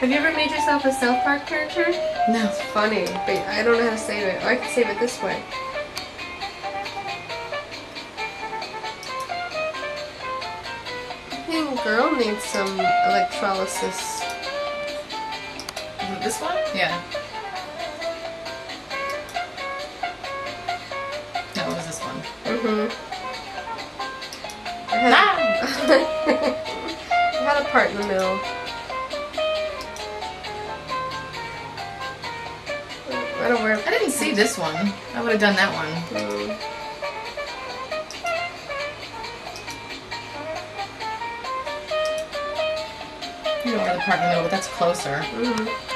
Have you ever made yourself a South Park character? No. It's funny, but I don't know how to save it. Or I can save it this way. I think girl needs some electrolysis. Is it this one? Yeah. No, it was this one. Mm-hmm. I had, I had a part in the middle. I don't wear. I didn't see this one. I would have done that one. Mm. You don't wear the the middle, but that's closer. Mhm.